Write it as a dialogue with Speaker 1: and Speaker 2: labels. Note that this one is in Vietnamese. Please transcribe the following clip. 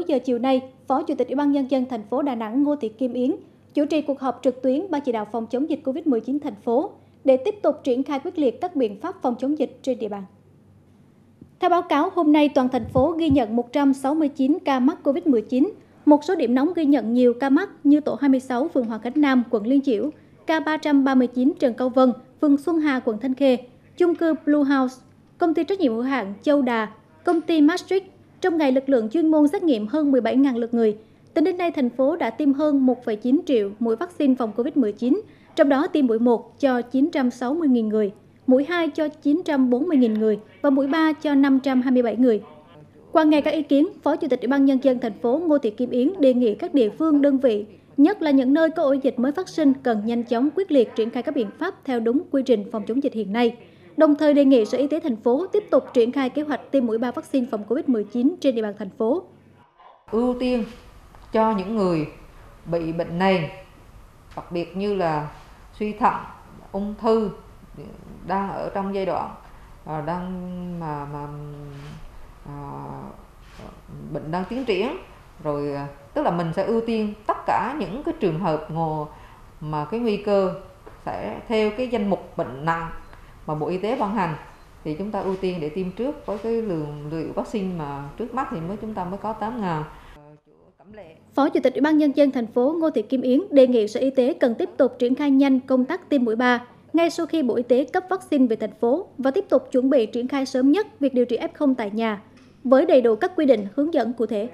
Speaker 1: cuối giờ chiều nay, Phó Chủ tịch Ủy ban nhân dân thành phố Đà Nẵng Ngô Thị Kim Yến chủ trì cuộc họp trực tuyến ban chỉ đạo phòng chống dịch Covid-19 thành phố để tiếp tục triển khai quyết liệt các biện pháp phòng chống dịch trên địa bàn. Theo báo cáo, hôm nay toàn thành phố ghi nhận 169 ca mắc Covid-19. Một số điểm nóng ghi nhận nhiều ca mắc như tổ 26 phường Hòa Khánh Nam, quận Liên Chiểu, ca 339 Trần Cao Vân, phường Xuân Hà, quận Thanh Khê, chung cư Blue House, công ty trách nhiệm hữu hạn Châu Đà, công ty Maastricht. Trong ngày, lực lượng chuyên môn xét nghiệm hơn 17.000 lượt người. Tính đến nay, thành phố đã tiêm hơn 1,9 triệu mũi vaccine phòng COVID-19, trong đó tiêm mũi 1 cho 960.000 người, mũi 2 cho 940.000 người và mũi 3 cho 527 người. Qua nghe các ý kiến, Phó Chủ tịch Ủy ban nhân dân thành phố Ngô Thị Kim Yến đề nghị các địa phương đơn vị, nhất là những nơi có ổ dịch mới phát sinh cần nhanh chóng quyết liệt triển khai các biện pháp theo đúng quy trình phòng chống dịch hiện nay. Đồng thời đề nghị Sở Y tế thành phố tiếp tục triển khai kế hoạch tiêm mũi 3 vaccine phòng COVID-19 trên địa bàn thành phố.
Speaker 2: Ưu tiên cho những người bị bệnh này, đặc biệt như là suy thận, ung thư đang ở trong giai đoạn à, đang mà mà à, bệnh đang tiến triển rồi à, tức là mình sẽ ưu tiên tất cả những cái trường hợp ngồi mà cái nguy cơ sẽ theo cái danh mục bệnh nặng mà Bộ Y tế ban hành, thì chúng ta ưu tiên để tiêm trước với cái lượng liều vaccine mà trước mắt thì mới chúng ta mới có 8 ngàn.
Speaker 1: Phó Chủ tịch Ủy ban Nhân dân thành phố Ngô Thị Kim Yến đề nghị Sở Y tế cần tiếp tục triển khai nhanh công tác tiêm mũi 3 ngay sau khi Bộ Y tế cấp vaccine về thành phố và tiếp tục chuẩn bị triển khai sớm nhất việc điều trị F0 tại nhà với đầy đủ các quy định hướng dẫn cụ thể.